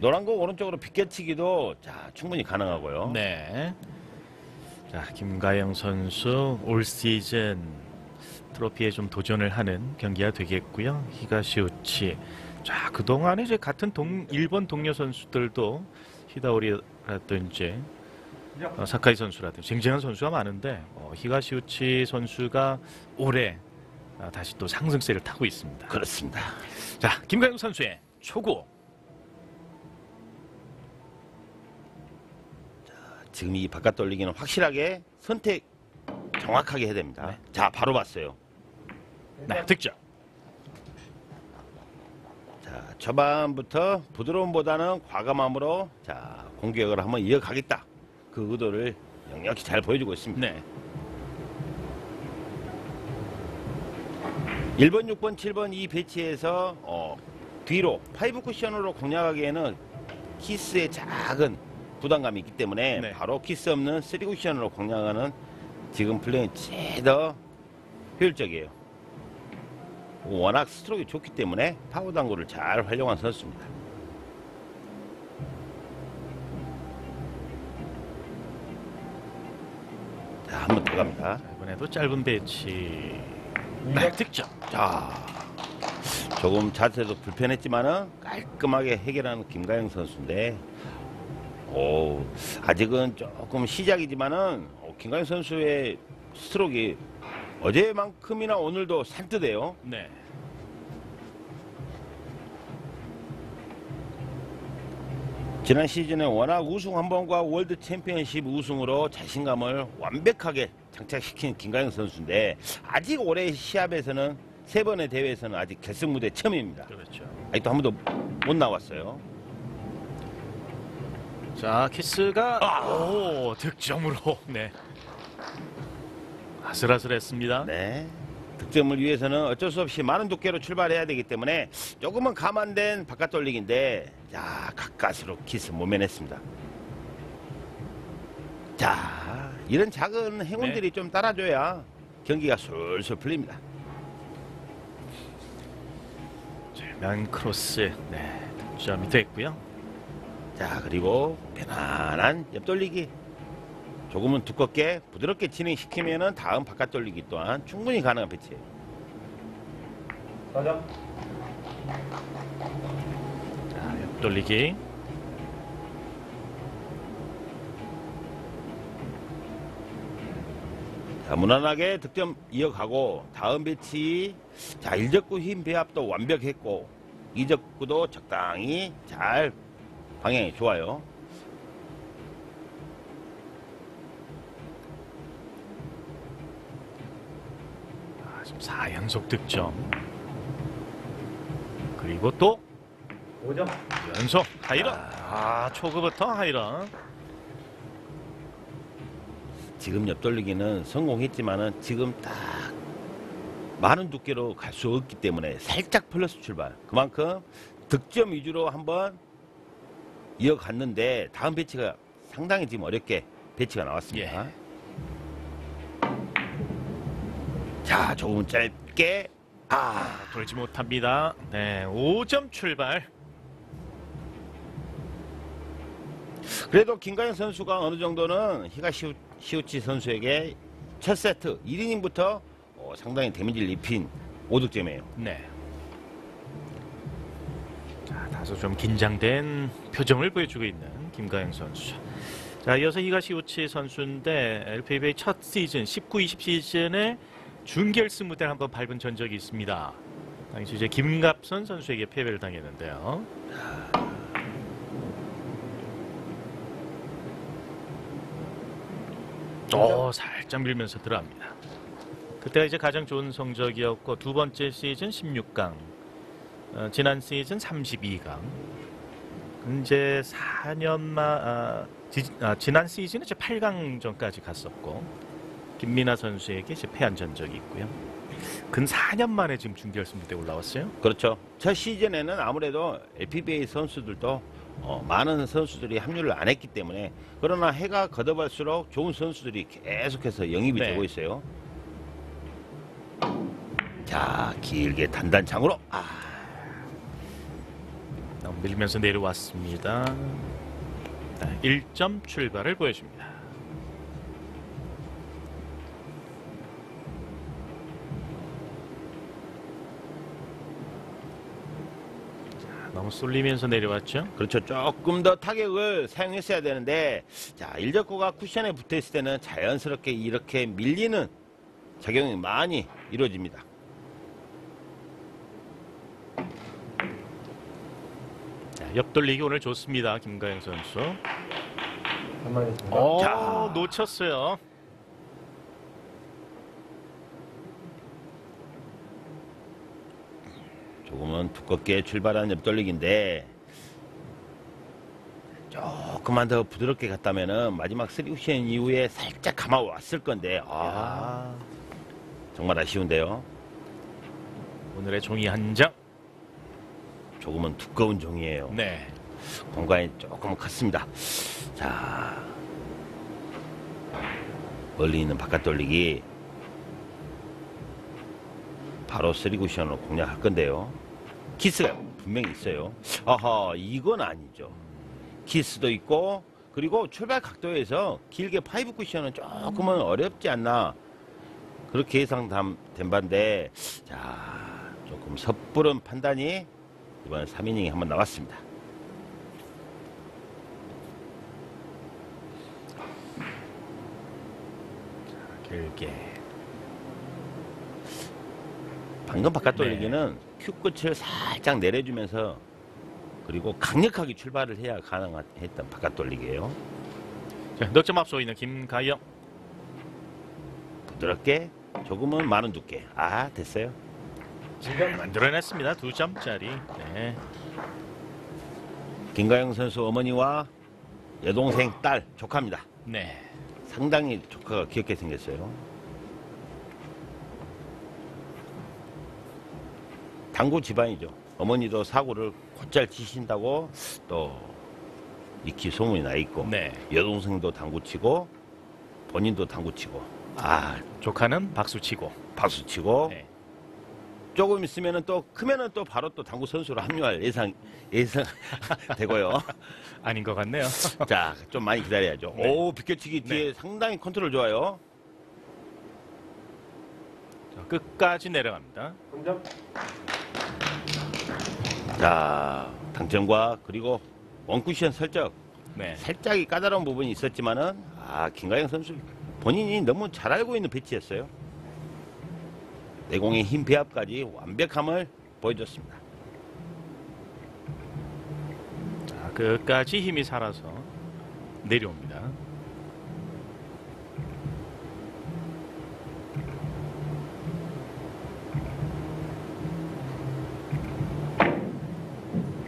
노란 공 오른쪽으로 비껴치기도 자 충분히 가능하고요. 네. 자, 김가영 선수 올 시즌 트로피에 좀 도전을 하는 경기가 되겠고요. 히가시우치. 자, 그동안에 이제 같은 동 일본 동료 선수들도 히다오리라든지 어, 사카이 선수라든지 쟁쟁한 선수가 많은데 어, 히가시우치 선수가 올해 아, 다시 또 상승세를 타고 있습니다. 그렇습니다. 자, 김가영 선수의 초구. 지금 이 바깥 돌리기는 확실하게 선택 정확하게 해야 됩니다. 네. 자 바로 봤어요. 네, 득점. 자 초반부터 부드러움보다는 과감함으로 자 공격을 한번 이어가겠다. 그 의도를 역력히 잘 보여주고 있습니다. 네. 1번, 6번, 7번 이 배치에서 어, 뒤로 five 쿠션으로 공략하기에는 키스의 작은 부담감이 있기 때문에 네. 바로 키스 없는 3 쿠션으로 공략하는 지금 플레이는 제더 효율적이에요. 워낙 스트로크가 좋기 때문에 파워 당구를 잘 활용한 선수입니다. 자, 한번더 갑니다. 자, 이번에도 짧은 배치. 네, 득점. 자, 조금 자세도 불편했지만은 깔끔하게 해결하는 김가영 선수인데, 오, 아직은 조금 시작이지만은 어, 김가영 선수의 스트로크가 어제만큼이나 오늘도 산뜻해요. 네. 지난 시즌에 워낙 우승 한 번과 월드 챔피언십 우승으로 자신감을 완벽하게 장착시킨 김가영 선수인데 아직 올해 시합에서는 세 번의 대회에서는 아직 결승 무대 처음입니다. 그렇죠. 아직도 한 번도 못 나왔어요. 자, 키스가 오, 득점으로. 네. 아슬아슬했습니다. 네. 득점을 위해서는 어쩔 수 없이 많은 두께로 출발해야 되기 때문에 조금은 감안된 바깥 돌리기인데 자 가까스로 키스 모면했습니다. 자 이런 작은 행운들이 좀 따라줘야 경기가 술술 풀립니다. 절면 크로스. 네. 득점이 됐고요. 자 그리고 편안한 옆돌리기 조금은 두껍게 부드럽게 진행시키면 은 다음 바깥 돌리기 또한 충분히 가능한 배치예요. 자, 옆돌리기. 자, 무난하게 득점 이어가고 다음 배치 자 1적구 힘 배합도 완벽했고 2적구도 적당히 잘 방향이 좋아요. 아, 지금 4연속 득점. 그리고 또 5점. 연속 high run. 아, 초구부터 high run. 지금 옆돌리기는 성공했지만은 지금 딱 많은 두께로 갈 수 없기 때문에 살짝 플러스 출발. 그만큼 득점 위주로 한번 이어갔는데 다음 배치가 상당히 지금 어렵게 배치가 나왔습니다. 자, 조금 짧게 아, 돌지 못합니다. 네, 5점 출발. 그래도 김가영 선수가 어느 정도는 히가시우치 선수에게 첫 세트 1이닝부터 어, 상당히 데미지를 입힌 5득점이에요. 네. 자, 다소 좀 긴장된 표정을 보여주고 있는 김가영 선수. 자, 이어서 히가시우치 선수인데 LPBA 첫 시즌 19-20 시즌에 준결승 무대를 한번 밟은 전적이 있습니다. 당시 이제 김갑선 선수에게 패배를 당했는데요. 어, 살짝 밀면서 들어갑니다. 그때가 이제 가장 좋은 성적이었고 두 번째 시즌 16강, 어, 지난 시즌 32강. 이제 4년만 아, 지, 난 시즌에 이제 8강전까지 갔었고 김민아 선수에게 이제 패한 전적이 있고요. 근 4년 만에 지금 준결승 무대 에 올라왔어요. 그렇죠. 첫 시즌에는 아무래도 LPBA 선수들도 어, 많은 선수들이 합류를 안 했기 때문에 그러나 해가 거듭할수록 좋은 선수들이 계속해서 영입이 네. 되고 있어요. 자, 길게 단단창으로 아, 밀면서 내려왔습니다. 자, 1점 출발을 보여줍니다. 자, 너무 쏠리면서 내려왔죠? 그렇죠. 조금 더 타격을 사용했어야 되는데, 자, 일적구가 쿠션에 붙어 있을 때는 자연스럽게 이렇게 밀리는 작용이 많이 이루어집니다. 옆돌리기 오늘 좋습니다. 김가영 선수. 어, 자. 놓쳤어요. 조금은 두껍게 출발한 옆돌리기인데, 조금만 더 부드럽게 갔다면은 마지막 쓰리 쿠션 이후에 살짝 감아 왔을 건데, 아, 야, 정말 아쉬운데요. 오늘의 종이 한 장. 조금은 두꺼운 종이에요. 네. 공간이 조금 컸습니다. 자, 멀리 있는 바깥 돌리기 바로 쓰리 쿠션으로 공략할 건데요. 키스가 분명히 있어요. 아하, 이건 아니죠. 키스도 있고 그리고 출발 각도에서 길게 five cushion은 조금은 어렵지 않나 그렇게 예상된 반데 자 조금 섣부른 판단이 이번 3이닝에 한번 나왔습니다. 길게. 방금 바깥 네. 돌리기는 큐 끝을 살짝 내려주면서 그리고 강력하게 출발을 해야 가능했던 바깥 돌리기예요. 자, 넉점 앞서 있는 김가영. 부드럽게 조금은 많은 두께. 아 됐어요. 잘 만들어냈습니다. 두 점짜리. 네. 김가영 선수 어머니와 여동생 딸 조카입니다. 네. 상당히 조카가 귀엽게 생겼어요. 당구 집안이죠. 어머니도 사고를 곧잘 치신다고 또 익히 소문이 나 있고 네. 여동생도 당구 치고 본인도 당구 치고 아 조카는 박수 치고. 박수 치고 네. 조금 있으면은 또 크면은 또 바로 또 당구 선수로 합류할 예상 예상 되고요. 아닌 것 같네요. 자, 좀 많이 기다려야죠. 네. 오, 비껴치기 뒤에 상당히 컨트롤 좋아요. 자, 끝까지 내려갑니다. 3점. 자, 당점과 그리고 원쿠션 설적 네. 살짝이 까다로운 부분이 있었지만은 아, 김가영 선수 본인이 너무 잘 알고 있는 배치였어요. 내공의 힘 배합까지 완벽함을 보여줬습니다. 자, 끝까지 힘이 살아서 내려옵니다.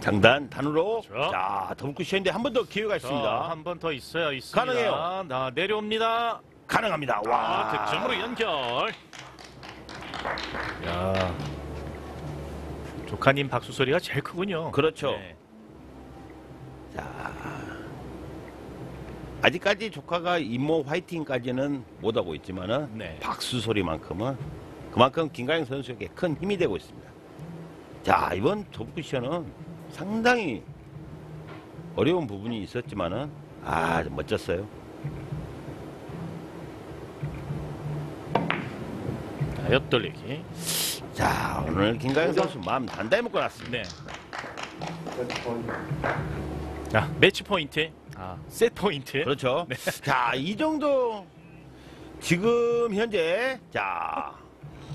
장단 단으로 그렇죠. 자, 더블 쿠션인데 한 번 더 기회가 있습니다. 한 번 더 있어요. 있습니다. 가능해요. 나 내려옵니다. 가능합니다. 와, 와, 득점으로 연결. 야. 조카님 박수 소리가 제일 크군요. 그렇죠. 네. 자, 아직까지 조카가 임모 화이팅까지는 못하고 있지만은 네. 박수 소리만큼은 그만큼 김가영 선수에게 큰 힘이 되고 있습니다. 자, 이번 도프쿠션은 상당히 어려운 부분이 있었지만은 아, 좀 멋졌어요. 옆돌리기. 자, 오늘 김가영 선수 마음 단단히 먹고 났습니다. 네. 자, 매치 포인트. 아, 셋 포인트. 그렇죠. 자, 이 정도 지금 현재 자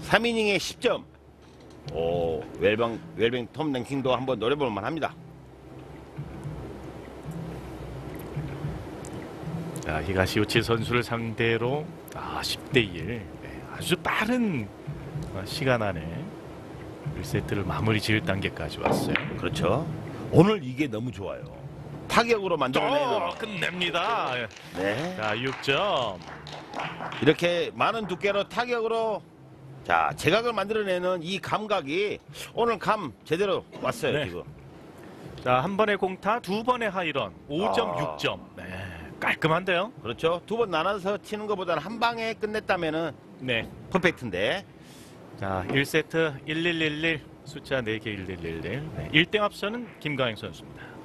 3이닝에 10점. 오, 웰뱅 웰뱅 톰 랭킹도 한번 노려볼 만합니다. 자, 히가시우치 선수를 상대로 아, 10대 1. 네, 아주 빠른 어, 시간 안에 1세트를 마무리 지을 단계까지 왔어요. 그렇죠. 오늘 이게 너무 좋아요. 타격으로 만들어내는 또 끝냅니다. 네. 자, 6점. 이렇게 많은 두께로 타격으로 자 제각을 만들어내는 이 감각이 오늘 감 제대로 왔어요 네. 지금. 자, 한 번의 공타, 두 번의 하이런. 5점, 아. 6점. 네. 깔끔한데요? 그렇죠. 두 번 나눠서 치는 것보다는 한 방에 끝냈다면은 네. 퍼펙트인데 자, 1세트 1111 숫자 4개 1111. 네, 1등 앞서는 김가영 선수입니다.